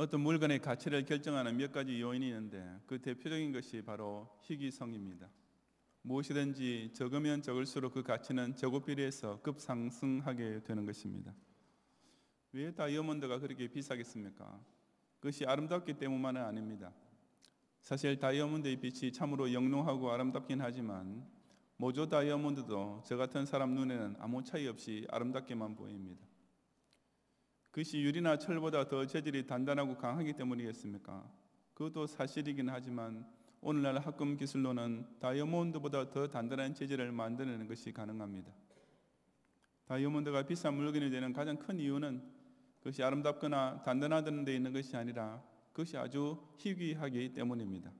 어떤 물건의 가치를 결정하는 몇 가지 요인이 있는데 그 대표적인 것이 바로 희귀성입니다. 무엇이든지 적으면 적을수록 그 가치는 제곱 비례해서 급상승하게 되는 것입니다. 왜 다이아몬드가 그렇게 비싸겠습니까? 그것이 아름답기 때문만은 아닙니다. 사실 다이아몬드의 빛이 참으로 영롱하고 아름답긴 하지만 모조 다이아몬드도 저 같은 사람 눈에는 아무 차이 없이 아름답게만 보입니다. 그것이 유리나 철보다 더 재질이 단단하고 강하기 때문이겠습니까? 그것도 사실이긴 하지만 오늘날 합금 기술로는 다이아몬드보다 더 단단한 재질을 만드는 것이 가능합니다. 다이아몬드가 비싼 물건이 되는 가장 큰 이유는 그것이 아름답거나 단단하다는 데 있는 것이 아니라 그것이 아주 희귀하기 때문입니다.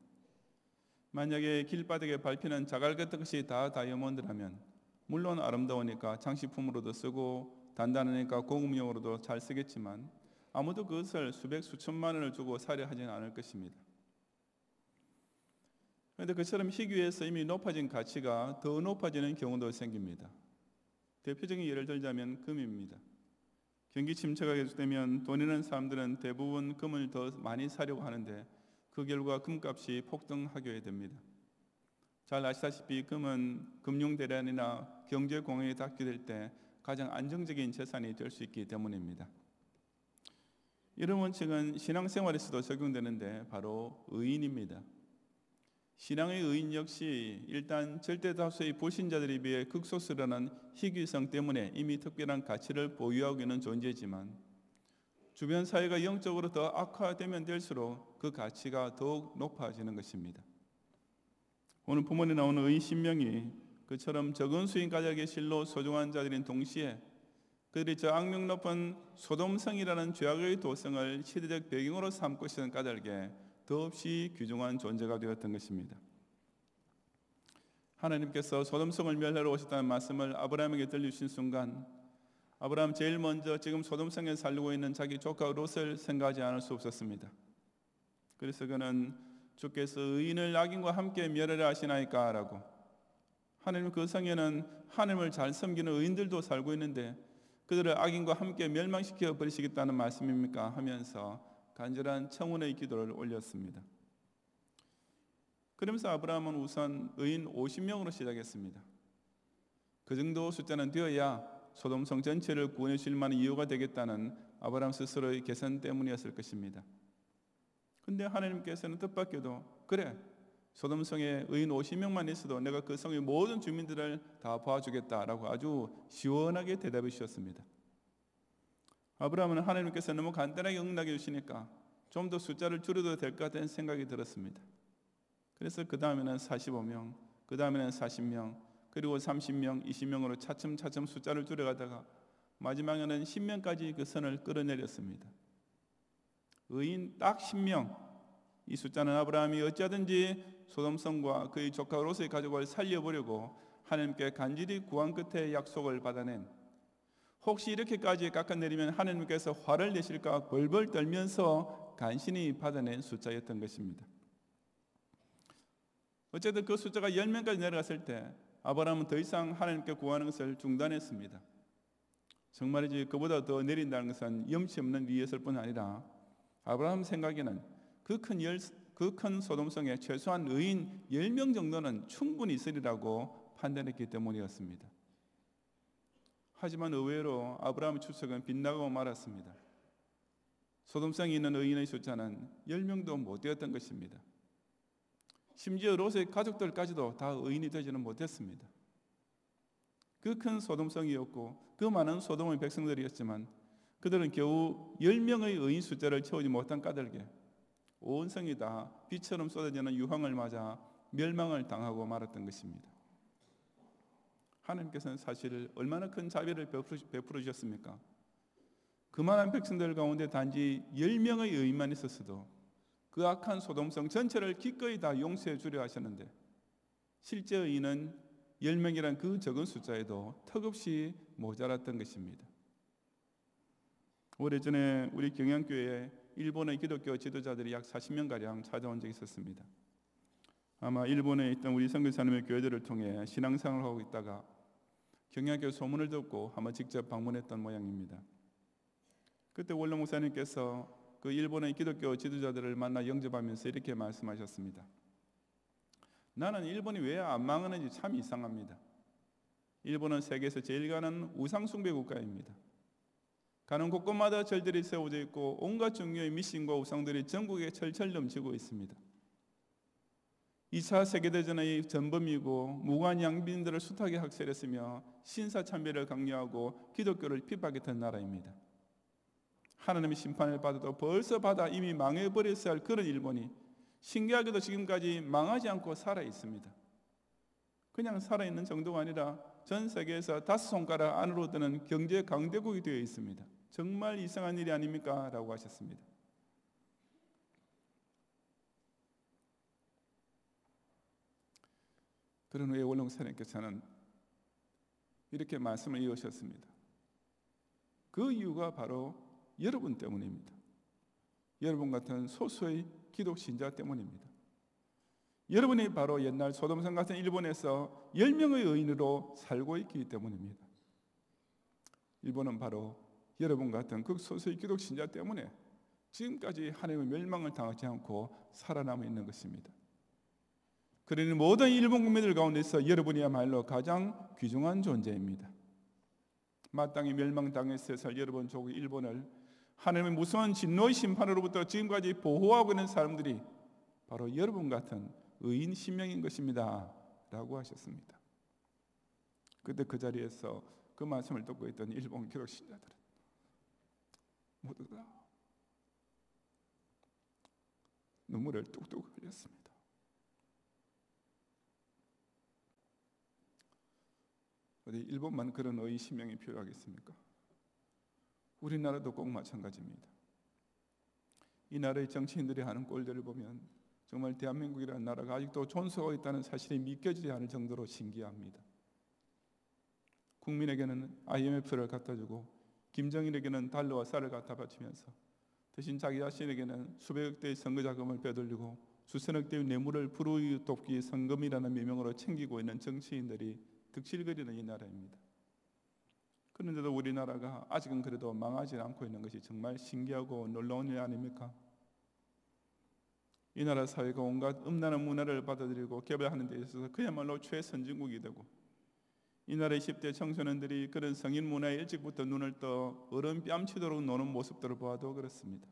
만약에 길바닥에 밟히는 자갈 같은 것이 다 다이아몬드라면 물론 아름다우니까 장식품으로도 쓰고 단단하니까 고급용으로도 잘 쓰겠지만 아무도 그것을 수백 수천만 원을 주고 사려 하지는 않을 것입니다. 그런데 그처럼 희귀해서 이미 높아진 가치가 더 높아지는 경우도 생깁니다. 대표적인 예를 들자면 금입니다. 경기 침체가 계속되면 돈 있는 사람들은 대부분 금을 더 많이 사려고 하는데 그 결과 금값이 폭등하게 됩니다. 잘 아시다시피 금은 금융 대란이나 경제 공황에 닥게 될때 가장 안정적인 재산이 될 수 있기 때문입니다. 이런 원칙은 신앙생활에서도 적용되는데 바로 의인입니다. 신앙의 의인 역시 일단 절대 다수의 불신자들에 비해 극소수라는 희귀성 때문에 이미 특별한 가치를 보유하고 있는 존재지만 주변 사회가 영적으로 더 악화되면 될수록 그 가치가 더욱 높아지는 것입니다. 오늘 본문에 나오는 의인 신명이 그처럼 적은 수인 가족의 실로 소중한 자들인 동시에 그들이 저 악명 높은 소돔성이라는 죄악의 도성을 시대적 배경으로 삼고 있는 까닭에 더없이 귀중한 존재가 되었던 것입니다. 하나님께서 소돔성을 멸하러 오셨다는 말씀을 아브라함에게 들려주신 순간 아브라함 제일 먼저 지금 소돔성에 살고 있는 자기 조카 롯을 생각하지 않을 수 없었습니다. 그래서 그는 주께서 의인을 악인과 함께 멸하려 하시나이까라고 하나님 그 성에는 하나님을 잘 섬기는 의인들도 살고 있는데 그들을 악인과 함께 멸망시켜 버리시겠다는 말씀입니까 하면서 간절한 청원의 기도를 올렸습니다. 그러면서 아브라함은 우선 의인 50명으로 시작했습니다. 그 정도 숫자는 되어야 소돔성 전체를 구원해 줄 만한 이유가 되겠다는 아브라함 스스로의 계산 때문이었을 것입니다. 근데 하나님께서는 뜻밖에도 그래 소돔성에 의인 50명만 있어도 내가 그 성의 모든 주민들을 다 봐주겠다라고 아주 시원하게 대답해 주셨습니다. 아브라함은 하나님께서 너무 간단하게 응답해 주시니까 좀 더 숫자를 줄여도 될 것 같다는 생각이 들었습니다. 그래서 그 다음에는 45명, 그 다음에는 40명, 그리고 30명, 20명으로 차츰차츰 숫자를 줄여가다가 마지막에는 10명까지 그 선을 끌어내렸습니다. 의인 딱 10명. 이 숫자는 아브라함이 어찌하든지 소돔성과 그의 조카 롯의 가족을 살려보려고 하나님께 간절히 구한 끝에 약속을 받아낸 혹시 이렇게까지 깎아내리면 하나님께서 화를 내실까 벌벌 떨면서 간신히 받아낸 숫자였던 것입니다. 어쨌든 그 숫자가 10명까지 내려갔을 때 아브라함은 더 이상 하나님께 구하는 것을 중단했습니다. 정말이지 그보다 더 내린다는 것은 염치 없는 일이었을 뿐 아니라 아브라함 생각에는 그큰그 큰 소돔성에 최소한 의인 10명 정도는 충분히 있으리라고 판단했기 때문이었습니다. 하지만 의외로 아브라함의 추측은 빗나가고 말았습니다. 소돔성이 있는 의인의 숫자는 10명도 못 되었던 것입니다. 심지어 롯의 가족들까지도 다 의인이 되지는 못했습니다. 그 큰 소돔성이었고 그 많은 소돔의 백성들이었지만 그들은 겨우 10명의 의인 숫자를 채우지 못한 까닭에 온 성이 다 비처럼 쏟아지는 유황을 맞아 멸망을 당하고 말았던 것입니다. 하나님께서는 사실 얼마나 큰 자비를 베풀어 주셨습니까? 그만한 백성들 가운데 단지 10명의 의인만 있었어도 그 악한 소돔성 전체를 기꺼이 다 용서해 주려 하셨는데 실제 의인은 10명이란 그 적은 숫자에도 턱없이 모자랐던 것입니다. 오래전에 우리 경양교회에 일본의 기독교 지도자들이 약 40명 가량 찾아온 적이 있었습니다. 아마 일본에 있던 우리 선교사님의 교회들을 통해 신앙생활을 하고 있다가 경양교 소문을 듣고 한번 직접 방문했던 모양입니다. 그때 원로 목사님께서 그 일본의 기독교 지도자들을 만나 영접하면서 이렇게 말씀하셨습니다. 나는 일본이 왜 안 망하는지 참 이상합니다. 일본은 세계에서 제일 가는 우상 숭배 국가입니다. 가는 곳곳마다 절들이 세워져 있고 온갖 종류의 미신과 우상들이 전국에 철철 넘치고 있습니다. 2차 세계대전의 전범이고 무관 양빈들을 숱하게 학살했으며 신사참배를 강요하고 기독교를 핍박했던 나라입니다. 하나님의 심판을 받아도 벌써 받아 이미 망해버렸어야 할 그런 일본이 신기하게도 지금까지 망하지 않고 살아 있습니다. 그냥 살아 있는 정도가 아니라 전 세계에서 다섯 손가락 안으로 드는 경제 강대국이 되어 있습니다. 정말 이상한 일이 아닙니까? 라고 하셨습니다. 그런 후에 원룡사님께서는 이렇게 말씀을 이으셨습니다. 그 이유가 바로 여러분 때문입니다. 여러분 같은 소수의 기독 신자 때문입니다. 여러분이 바로 옛날 소돔성 같은 일본에서 10명의 의인으로 살고 있기 때문입니다. 일본은 바로 여러분 같은 극소수의 기독 신자 때문에 지금까지 하나님의 멸망을 당하지 않고 살아남아 있는 것입니다. 그러니 모든 일본 국민들 가운데서 여러분이야말로 가장 귀중한 존재입니다. 마땅히 멸망당했을 여러분 조국 일본을 하나님의 무서운 진노의 심판으로부터 지금까지 보호하고 있는 사람들이 바로 여러분 같은 의인 신명인 것입니다. 라고 하셨습니다. 그때 그 자리에서 그 말씀을 듣고 있던 일본 기독 신자들은 모두 다 눈물을 뚝뚝 흘렸습니다. 어디 일본만 그런 의인 신명이 필요하겠습니까? 우리나라도 꼭 마찬가지입니다. 이 나라의 정치인들이 하는 꼴들을 보면 정말 대한민국이라는 나라가 아직도 존속하고 있다는 사실이 믿겨지지 않을 정도로 신기합니다. 국민에게는 IMF를 갖다 주고 김정일에게는 달러와 쌀을 갖다 바치면서 대신 자기 자신에게는 수백억 대의 선거 자금을 빼돌리고 수천억 대의 뇌물을 불우이 돕기 선금이라는 명명으로 챙기고 있는 정치인들이 득실거리는 이 나라입니다. 그런데도 우리나라가 아직은 그래도 망하지 않고 있는 것이 정말 신기하고 놀라운 일 아닙니까? 이 나라 사회가 온갖 음란한 문화를 받아들이고 개발하는 데 있어서 그야말로 최선진국이 되고 이 나라의 10대 청소년들이 그런 성인 문화에 일찍부터 눈을 떠 어른 뺨치도록 노는 모습들을 보아도 그렇습니다.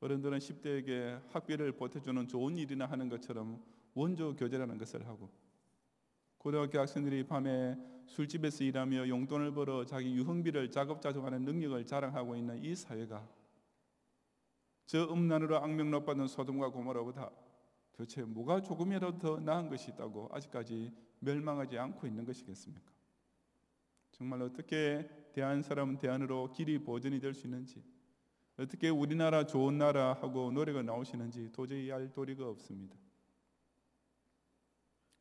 어른들은 10대에게 학비를 보태주는 좋은 일이나 하는 것처럼 원조 교제라는 것을 하고 고등학교 학생들이 밤에 술집에서 일하며 용돈을 벌어 자기 유흥비를 자급자족하는 능력을 자랑하고 있는 이 사회가 저 음란으로 악명높았던 소돔과 고모라보다 도대체 뭐가 조금이라도 더 나은 것이 있다고 아직까지 멸망하지 않고 있는 것이겠습니까? 정말 어떻게 대한 사람 대안으로 길이 보전이 될 수 있는지 어떻게 우리나라 좋은 나라 하고 노래가 나오시는지 도저히 알 도리가 없습니다.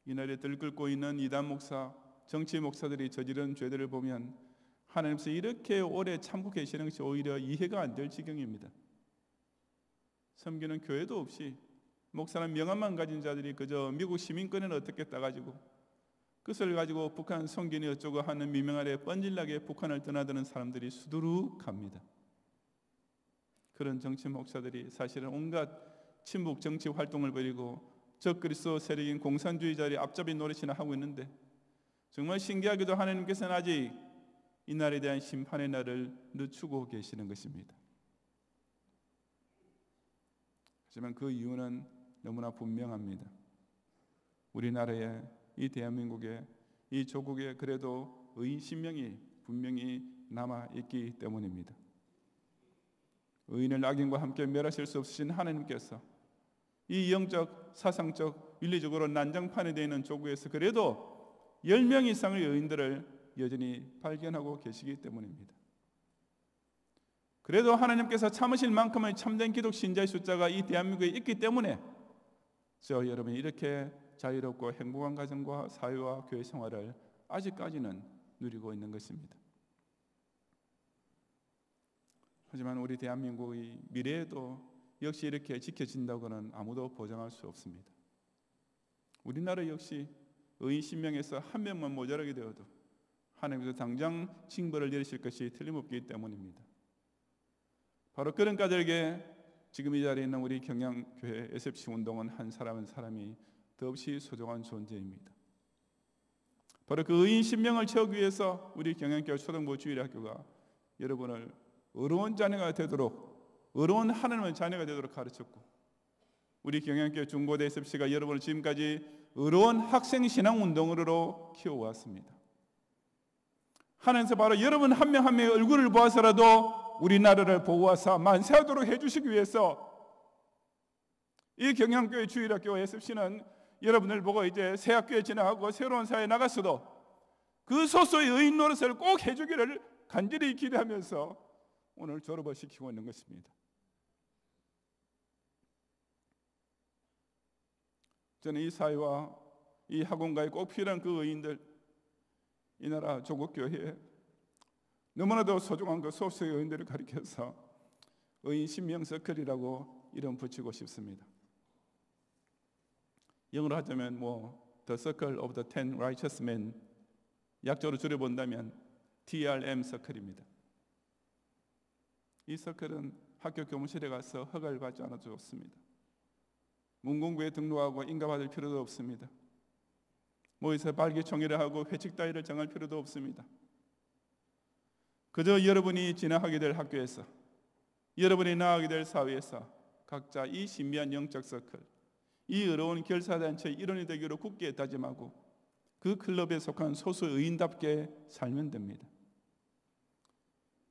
이날에 들끓고 있는 이단 목사, 정치 목사들이 저지른 죄들을 보면 하나님께서 이렇게 오래 참고 계시는 것이 오히려 이해가 안 될 지경입니다. 섬기는 교회도 없이 목사는 명함만 가진 자들이 그저 미국 시민권을 어떻게 따가지고 그것을 가지고 북한 성균이 어쩌고 하는 미명 아래 뻔질나게 북한을 떠나드는 사람들이 수두룩합니다. 그런 정치 목사들이 사실은 온갖 친북 정치 활동을 벌이고 적그리스도 세력인 공산주의자들이 앞잡이 노릇이나 하고 있는데 정말 신기하게도 하나님께서는 아직 이 날에 대한 심판의 날을 늦추고 계시는 것입니다. 하지만 그 이유는 너무나 분명합니다. 우리나라에 이 대한민국에 이 조국에 그래도 의인 신명이 분명히 남아 있기 때문입니다. 의인을 악인과 함께 멸하실 수 없으신 하나님께서 이 영적, 사상적, 윤리적으로 난장판에 되어 있는 조국에서 그래도 10명 이상의 의인들을 여전히 발견하고 계시기 때문입니다. 그래도 하나님께서 참으실 만큼의 참된 기독 신자의 숫자가 이 대한민국에 있기 때문에 저 여러분이 이렇게 자유롭고 행복한 가정과 사회와 교회 생활을 아직까지는 누리고 있는 것입니다. 하지만 우리 대한민국의 미래에도 역시 이렇게 지켜진다고는 아무도 보장할 수 없습니다. 우리나라 역시 의인 신명에서 한 명만 모자라게 되어도 하나님께서 당장 징벌을 내리실 것이 틀림없기 때문입니다. 바로 그런 가들에게 지금 이 자리에 있는 우리 경양교회 SFC 운동은 한 사람 한 사람이 더없이 소중한 존재입니다. 바로 그 의인 신명을 채우기 위해서 우리 경양교회 초등부 주일학교가 여러분을 의로운 자녀가 되도록 의로운 하나님의 자녀가 되도록 가르쳤고 우리 경양교회 중고대 SFC가 여러분을 지금까지 의로운 학생 신앙 운동으로 키워왔습니다. 하나님께서 바로 여러분 한 명 한 명의 얼굴을 보아서라도 우리나라를 보호하사 만세하도록 해주시기 위해서 이 경양교회 주일학교 SFC는 여러분을 보고 이제 새 학교에 지나가고 새로운 사회에 나갔어도 그 소소의 의인 노릇을 꼭 해주기를 간절히 기대하면서 오늘 졸업을 시키고 있는 것입니다. 저는 이 사회와 이 학원가에 꼭 필요한 그 의인들 이 나라 조국 교회에 너무나도 소중한 그 소수의 의인들을 가리켜서 의인 신명 서클이라고 이름 붙이고 싶습니다. 영어로 하자면 뭐 The Circle of the Ten Righteous Men 약조로 줄여본다면 TRM 서클입니다. 이 서클은 학교 교무실에 가서 허가를 받지 않아도 좋습니다. 문공부에 등록하고 인가받을 필요도 없습니다. 모여서 발기총회를 하고 회칙 따위를 정할 필요도 없습니다. 그저 여러분이 진학하게 될 학교에서 여러분이 나가게 될 사회에서 각자 이 신비한 영적 서클 이 어려운 결사단체의 일원이 되기로 굳게 다짐하고 그 클럽에 속한 소수 의인답게 살면 됩니다.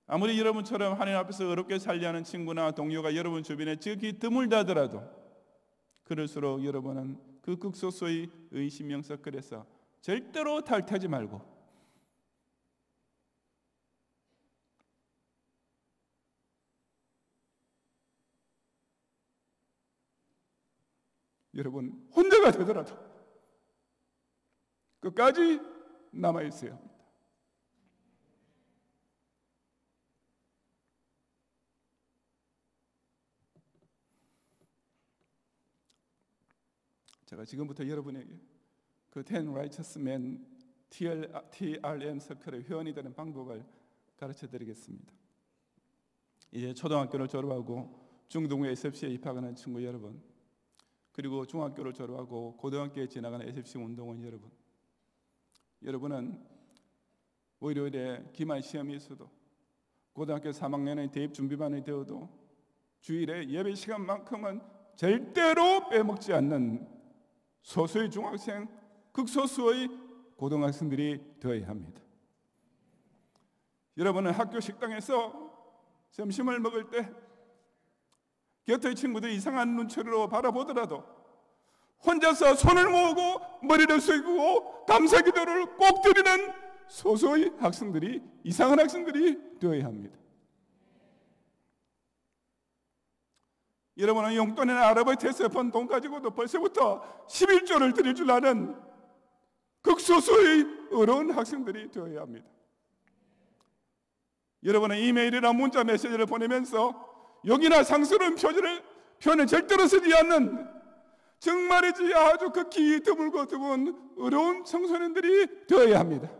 아무리 여러분처럼 하나님 앞에서 어렵게 살려 하는 친구나 동료가 여러분 주변에 지극히 드물다더라도 그럴수록 여러분은 그 극소수의 의심명 서클에서 절대로 탈퇴하지 말고 여러분 혼자가 되더라도 끝까지 남아 있어야 합니다. 제가 지금부터 여러분에게 그 Ten Righteous Men TRM 서클의 회원이 되는 방법을 가르쳐 드리겠습니다. 이제 초등학교를 졸업하고 중등부 SFC에 입학하는 친구 여러분 그리고 중학교를 졸업하고 고등학교에 지나가는 SFC 운동원 여러분 여러분은 월요일에 기말 시험이 있어도 고등학교 3학년의 대입 준비반이 되어도 주일에 예배 시간만큼은 절대로 빼먹지 않는 소수의 중학생, 극소수의 고등학생들이 되어야 합니다. 여러분은 학교 식당에서 점심을 먹을 때 곁의 친구들 이상한 눈초리로 바라보더라도 혼자서 손을 모으고 머리를 숙이고 감사 기도를 꼭 드리는 소소의 학생들이 이상한 학생들이 되어야 합니다. 여러분은 용돈이나 아르바이트에서 번 돈 가지고도 벌써부터 11조를 드릴 줄 아는 극소수의 어려운 학생들이 되어야 합니다. 여러분은 이메일이나 문자 메시지를 보내면서 여기나 상스러운 표현을, 표현을 절대로 쓰지 않는 정말이지 아주 극히 드물고 드문 어려운 청소년들이 되어야 합니다.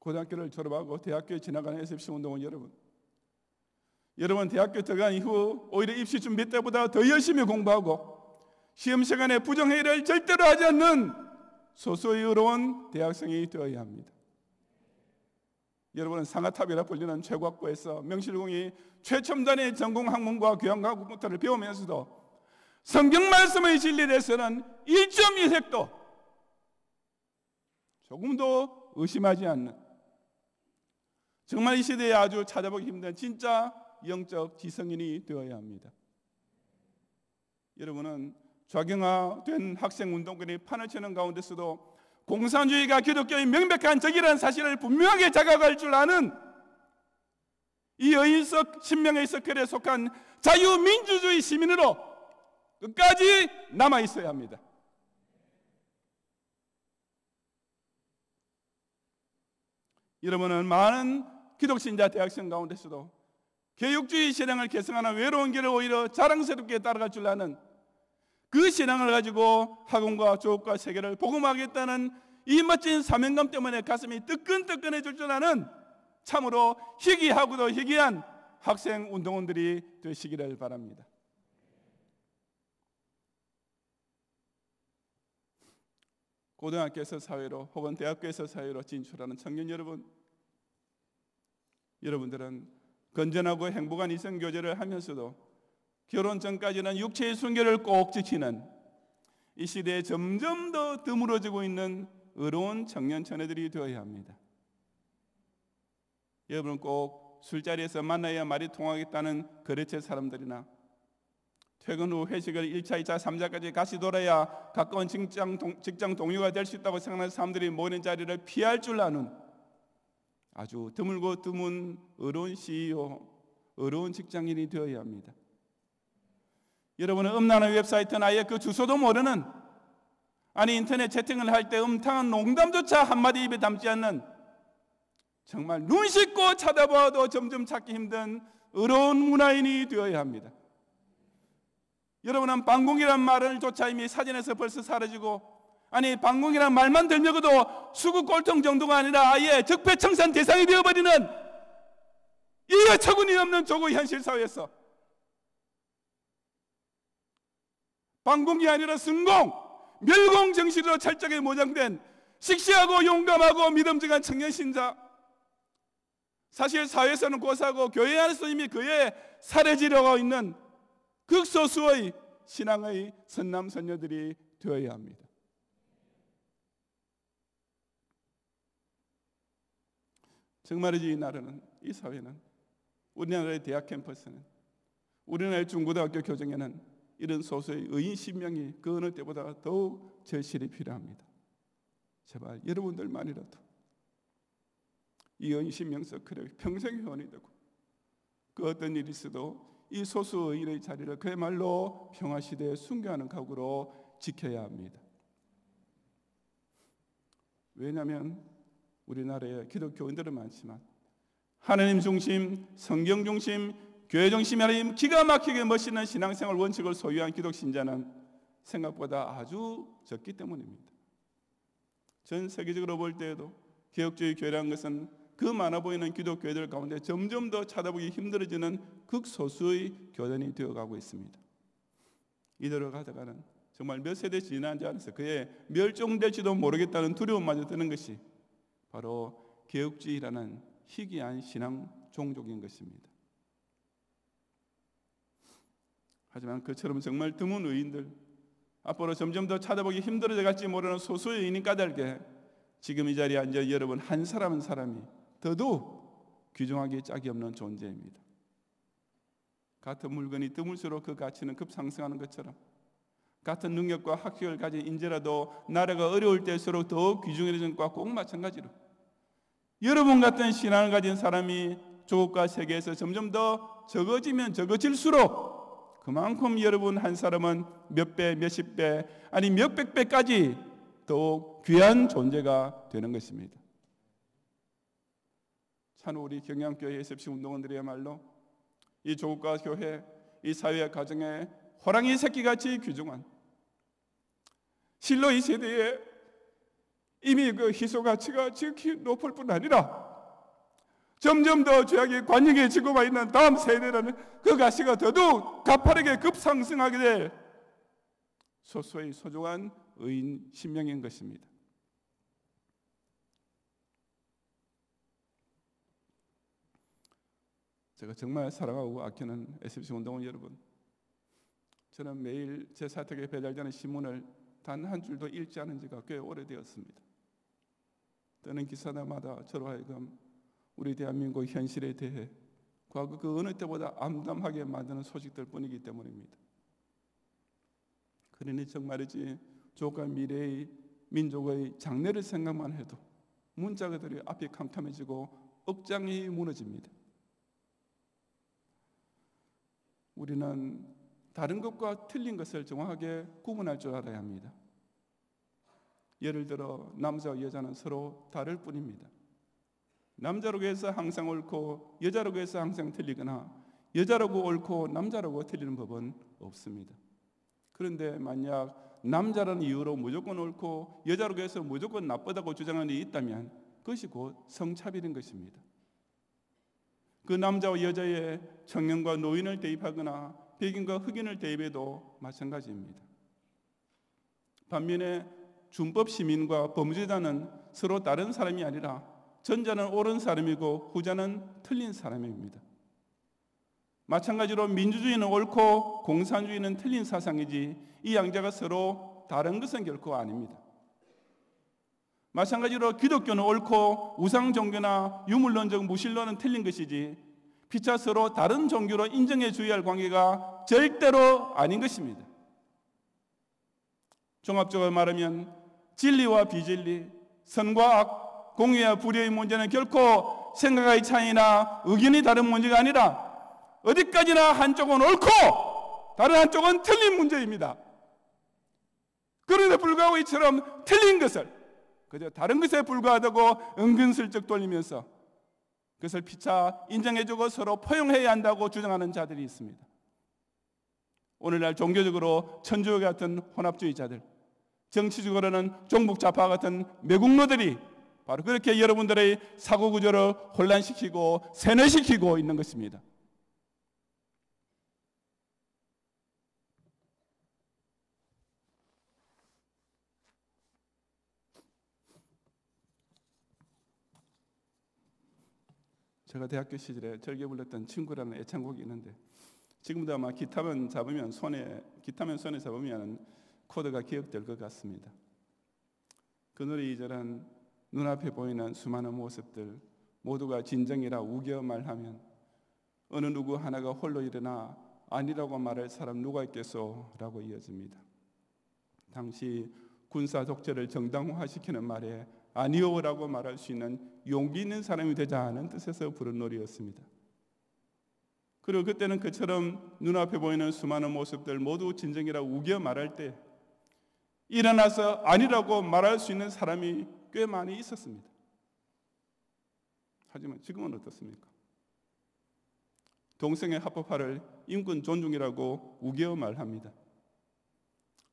고등학교를 졸업하고 대학교에 지나가는 SFC 운동원 여러분 여러분 대학교 들어간 이후 오히려 입시 준비 때보다 더 열심히 공부하고 시험 시간에 부정회의를 절대로 하지 않는 소소의 어려운 대학생이 되어야 합니다. 여러분은 상하탑이라 불리는 최고학부에서 명실공히 최첨단의 전공 학문과 교양과학부터를 배우면서도 성경 말씀의 진리에 대해서는 1.2색도 조금도 의심하지 않는 정말 이 시대에 아주 찾아보기 힘든 진짜 영적 지성인이 되어야 합니다. 여러분은 좌경화된 학생 운동권이 판을 치는 가운데서도 공산주의가 기독교의 명백한 적이라는 사실을 분명하게 자각할 줄 아는 이 여인석 신명의 서클에 속한 자유민주주의 시민으로 끝까지 남아 있어야 합니다. 여러분은 많은 기독신자 대학생 가운데서도 교육주의 신앙을 개성하는 외로운 길을 오히려 자랑스럽게 따라갈 줄 아는 그 신앙을 가지고 학원과 조업과 세계를 복음하겠다는 이 멋진 사명감 때문에 가슴이 뜨끈뜨끈해질 줄 아는 참으로 희귀하고도 희귀한 학생 운동원들이 되시기를 바랍니다. 고등학교에서 사회로 혹은 대학교에서 사회로 진출하는 청년 여러분, 여러분들은 건전하고 행복한 이성 교제를 하면서도 결혼 전까지는 육체의 순결을 꼭 지키는 이 시대에 점점 더 드물어지고 있는 의로운 청년 처녀들이 되어야 합니다. 여러분 꼭 술자리에서 만나야 말이 통하겠다는 거래처 사람들이나 퇴근 후 회식을 1차, 2차, 3차까지 같이 돌아야 가까운 직장, 동, 직장 동료가 될 수 있다고 생각하는 사람들이 모이는 자리를 피할 줄 아는 아주 드물고 드문 어려운 CEO, 어려운 직장인이 되어야 합니다. 여러분은 음란한 웹사이트는 아예 그 주소도 모르는 아니 인터넷 채팅을 할 때 음탕한 농담조차 한마디 입에 담지 않는 정말 눈 씻고 쳐다봐도 점점 찾기 힘든 어려운 문화인이 되어야 합니다. 여러분은 방공이란 말을 조차 이미 사진에서 벌써 사라지고 아니 방공이란 말만 들려도 수구 꼴통 정도가 아니라 아예 적폐청산 대상이 되어버리는 이해 처분이 없는 조국 현실 사회에서 방공이 아니라 승공, 멸공 정신으로 철저하게 모장된 씩씩하고 용감하고 믿음직한 청년 신자 사실 사회에서는 고사하고 교회 안에서 이미 그에 사라지려고 있는 극소수의 신앙의 선남 선녀들이 되어야 합니다. 정말이지 이 나라는 이 사회는 우리나라의 대학 캠퍼스는 우리나라의 중고등학교 교정에는 이런 소수의 의인 신명이 그 어느 때보다 더욱 절실히 필요합니다. 제발 여러분들만이라도 이 의인 신명 서클에 평생 회원이 되고 그 어떤 일이 있어도 이 소수 의인의 자리를 그야말로 평화 시대에 순교하는 각오로 지켜야 합니다. 왜냐하면 우리나라에 기독교인들은 많지만 하나님 중심, 성경 중심, 교회 중심이 아닌 기가 막히게 멋있는 신앙생활 원칙을 소유한 기독 신자는 생각보다 아주 적기 때문입니다. 전 세계적으로 볼 때에도 개혁주의 교회라는 것은 그 많아 보이는 기독교회들 가운데 점점 더 찾아보기 힘들어지는 극소수의 교단이 되어가고 있습니다. 이대로 가다가는 정말 몇 세대 지나지 않아서 그의 멸종될지도 모르겠다는 두려움마저 드는 것이 바로 개혁주의라는 희귀한 신앙 종족인 것입니다. 하지만 그처럼 정말 드문 의인들 앞으로 점점 더 찾아보기 힘들어져 갈지 모르는 소수의 의인이 까닭에 지금 이 자리에 앉아 여러분 한 사람 한 사람이 더더욱 귀중하기 짝이 없는 존재입니다. 같은 물건이 드물수록 그 가치는 급상승하는 것처럼 같은 능력과 학식을 가진 인재라도 나라가 어려울 때일수록 더 귀중해지는 것과 꼭 마찬가지로 여러분 같은 신앙을 가진 사람이 조국과 세계에서 점점 더 적어지면 적어질수록 그만큼 여러분 한 사람은 몇 배, 몇십 배, 아니 몇백 배까지 더욱 귀한 존재가 되는 것입니다. 참 우리 경양교회 SFC 운동원들이야말로 이 조국과 교회, 이 사회 가정에 호랑이 새끼같이 귀중한 실로 이 세대에 이미 그 희소 가치가 지극히 높을 뿐 아니라 점점 더 죄악이 관영해지고만 있는 다음 세대라는 그 가치가 더더욱 가파르게 급상승하게 될 소수의 소중한 의인 신명인 것입니다. 제가 정말 사랑하고 아끼는 SBC 운동원 여러분, 저는 매일 제 사택에 배달되는 신문을 단 한 줄도 읽지 않은 지가 꽤 오래되었습니다. 뜨는 기사마다 저로 하여금 우리 대한민국 현실에 대해 과거 그 어느 때보다 암담하게 만드는 소식들 뿐이기 때문입니다. 그러니 정말이지 조카 미래의 민족의 장래를 생각만 해도 문자들이 앞이 캄캄해지고 억장이 무너집니다. 우리는 다른 것과 틀린 것을 정확하게 구분할 줄 알아야 합니다. 예를 들어 남자와 여자는 서로 다를 뿐입니다. 남자라고 해서 항상 옳고 여자라고 해서 항상 틀리거나 여자라고 옳고 남자라고 틀리는 법은 없습니다. 그런데 만약 남자라는 이유로 무조건 옳고 여자라고 해서 무조건 나쁘다고 주장하는 일이 있다면 그것이 곧 성차별인 것입니다. 그 남자와 여자의 청년과 노인을 대입하거나 백인과 흑인을 대입해도 마찬가지입니다. 반면에 준법 시민과 범죄자는 서로 다른 사람이 아니라 전자는 옳은 사람이고 후자는 틀린 사람입니다. 마찬가지로 민주주의는 옳고 공산주의는 틀린 사상이지 이 양자가 서로 다른 것은 결코 아닙니다. 마찬가지로 기독교는 옳고 우상 종교나 유물론적 무신론은 틀린 것이지 피차 서로 다른 종교로 인정해 주어야 할 관계가 절대로 아닌 것입니다. 종합적으로 말하면 진리와 비진리, 선과 악, 공의와 불의의 문제는 결코 생각의 차이나 의견이 다른 문제가 아니라 어디까지나 한쪽은 옳고 다른 한쪽은 틀린 문제입니다. 그런데 불구하고 이처럼 틀린 것을 그저 다른 것에 불과하다고 은근슬쩍 돌리면서 그것을 피차 인정해주고 서로 포용해야 한다고 주장하는 자들이 있습니다. 오늘날 종교적으로 천주교 같은 혼합주의자들, 정치적으로는 종북 좌파 같은 매국노들이 바로 그렇게 여러분들의 사고 구조를 혼란시키고 세뇌시키고 있는 것입니다. 제가 대학교 시절에 즐겨 불렀던 친구라는 애창곡이 있는데 지금도 아마 기타만 잡으면 손에 기타면 손에 잡으면 코드가 기억될 것 같습니다. 그 노래 이절은 눈앞에 보이는 수많은 모습들 모두가 진정이라 우겨 말하면 어느 누구 하나가 홀로 일어나 아니라고 말할 사람 누가 있겠소라고 이어집니다. 당시 군사 독재를 정당화시키는 말에 아니오라고 말할 수 있는 용기 있는 사람이 되자 하는 뜻에서 부른 노래였습니다. 그리고 그때는 그처럼 눈앞에 보이는 수많은 모습들 모두 진정이라 우겨 말할 때 일어나서 아니라고 말할 수 있는 사람이 꽤 많이 있었습니다. 하지만 지금은 어떻습니까? 동성애 합법화를 인권 존중이라고 우겨 말합니다.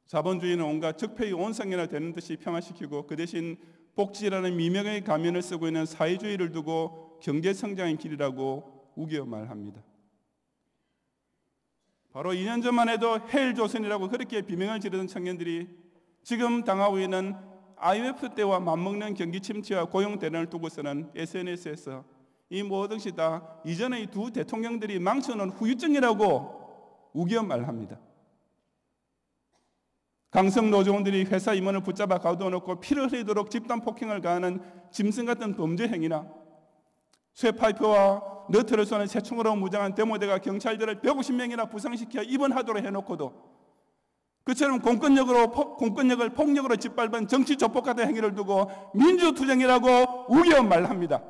자본주의는 온갖 적폐의 온상이나 되는 듯이 평화시키고 그 대신 복지라는 미명의 가면을 쓰고 있는 사회주의를 두고 경제 성장의 길이라고 우겨 말합니다. 바로 2년 전만 해도 헬 조선이라고 그렇게 비명을 지르던 청년들이 지금 당하고 있는 IMF 때와 맞먹는 경기 침체와 고용 대란을 두고서는 SNS에서 이 모든 것이 다 이전의 두 대통령들이 망쳐놓은 후유증이라고 우겨 말합니다. 강성 노조원들이 회사 임원을 붙잡아 가둬놓고 피를 흘리도록 집단 폭행을 가하는 짐승 같은 범죄 행위나 쇠파이프와 너트를 쏘는 새총으로 무장한 데모대가 경찰들을 150명이나 부상시켜 입원하도록 해놓고도 그처럼 공권력으로 공권력을 폭력으로 짓밟은 정치 조폭 같은 행위를 두고 민주투쟁이라고 우겨 말합니다.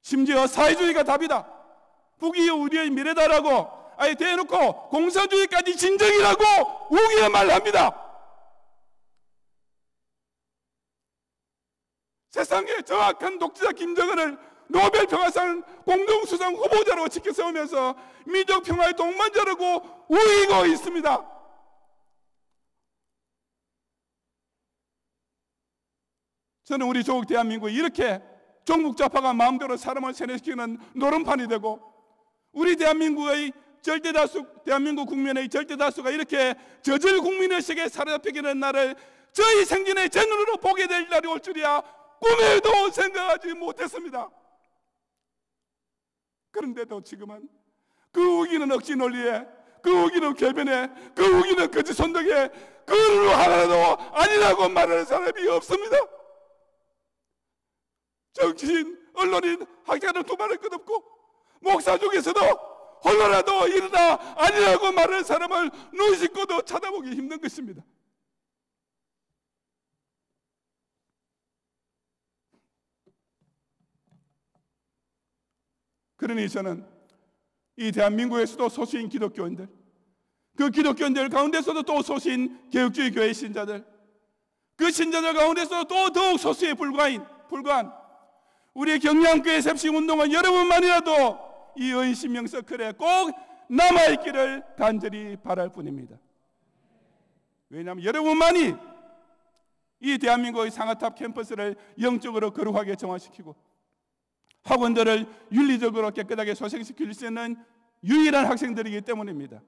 심지어 사회주의가 답이다. 북이 우리의 미래다라고 아예 대놓고 공산주의까지 진정이라고 우기에 말합니다. 세상의 정확한 독재자 김정은을 노벨 평화상 공동수상 후보자로 지켜 세우면서 민족 평화의 동반자라고 우기고 있습니다. 저는 우리 조국 대한민국 이렇게 종북 좌파가 마음대로 사람을 세뇌시키는 노름판이 되고 우리 대한민국의 절대 다수 대한민국 국민의 절대 다수가 이렇게 저질 국민의식에 사로잡히기는 날을 저희 생전에 제 눈으로 보게 될 날이 올 줄이야 꿈에도 생각하지 못했습니다. 그런데도 지금은 그 우기는 억지 논리에 그 우기는 괴변에 그 우기는 거짓 선덕에 그 하나도 아니라고 말하는 사람이 없습니다. 정치인, 언론인, 학자는 두말할 것 없고 목사 중에서도 홀로라도 일어나 아니라고 말하는 사람을 눈 씻고도 쳐다보기 힘든 것입니다. 그러니 저는 이 대한민국에서도 소수인 기독교인들, 그 기독교인들 가운데서도 또 소수인 개혁주의 교회 신자들, 그 신자들 가운데서도 또 더욱 소수에 불과한, 불과한 우리의 경량교회 셉시 운동은 여러분만이라도 이 의심명 서클에 꼭 남아있기를 간절히 바랄 뿐입니다. 왜냐하면 여러분만이 이 대한민국의 상하탑 캠퍼스를 영적으로 거룩하게 정화시키고 학원들을 윤리적으로 깨끗하게 소생시킬 수 있는 유일한 학생들이기 때문입니다.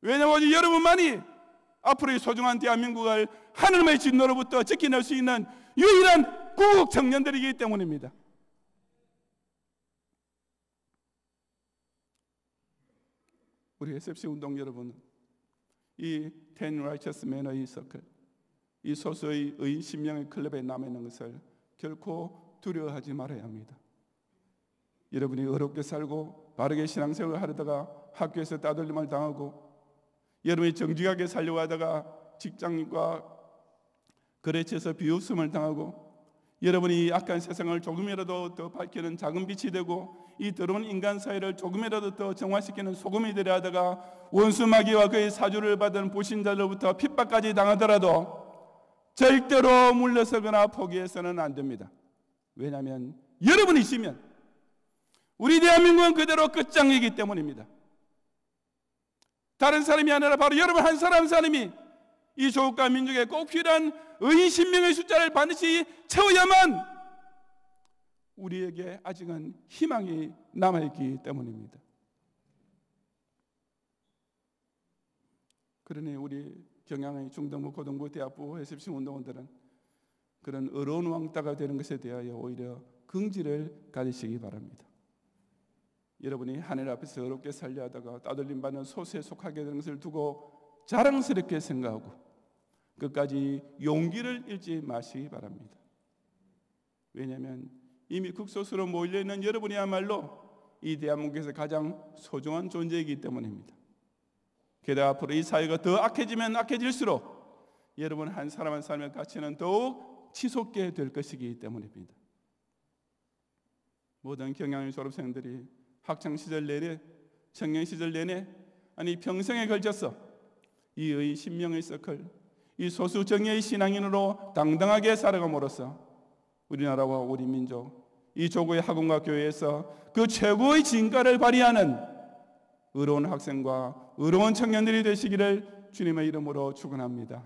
왜냐하면 여러분만이 앞으로의 소중한 대한민국을 하늘의 진노로부터 지켜낼 수 있는 유일한 구국 청년들이기 때문입니다. 우리 SFC 운동 여러분, 이 Ten Righteous Men의 서클, 이 소수의 의인 신명의 클럽에 남아 있는 것을 결코 두려워하지 말아야 합니다. 여러분이 어렵게 살고 바르게 신앙생활을 하려다가 학교에서 따돌림을 당하고 여러분이 정직하게 살려고 하다가 직장과 거래처에서 비웃음을 당하고 여러분이 약한 세상을 조금이라도 더 밝히는 작은 빛이 되고 이 더러운 인간 사회를 조금이라도 더 정화시키는 소금이 되려 하다가 원수 마귀와 그의 사주를 받은 보신자로부터 핍박까지 당하더라도 절대로 물러서거나 포기해서는 안 됩니다. 왜냐하면 여러분이시면 우리 대한민국은 그대로 끝장이기 때문입니다. 다른 사람이 아니라 바로 여러분 한 사람 한 사람이 이 조국과 민족에 꼭 필요한 의인 신명의 숫자를 반드시 채워야만 우리에게 아직은 희망이 남아있기 때문입니다. 그러니 우리 경양의 중등부, 고등부, 대학부, 해습식 운동원들은 그런 어려운 왕따가 되는 것에 대하여 오히려 긍지를 가지시기 바랍니다. 여러분이 하늘 앞에서 어렵게 살려 하다가 따돌림 받는 소수에 속하게 되는 것을 두고 자랑스럽게 생각하고 끝까지 용기를 잃지 마시기 바랍니다. 왜냐하면 이미 극소수로 몰려 있는 여러분이야말로 이 대한민국에서 가장 소중한 존재이기 때문입니다. 게다가 앞으로 이 사회가 더 악해지면 악해질수록 여러분 한 사람 한 사람의 가치는 더욱 치솟게 될 것이기 때문입니다. 모든 경영의 졸업생들이 학창 시절 내내 청년 시절 내내 아니 평생에 걸쳐서 이의 신명의 서클 이 소수 정예의 신앙인으로 당당하게 살아감으로써 우리나라와 우리 민족 이 조국의 학원과 교회에서 그 최고의 진가를 발휘하는 의로운 학생과 의로운 청년들이 되시기를 주님의 이름으로 축원합니다.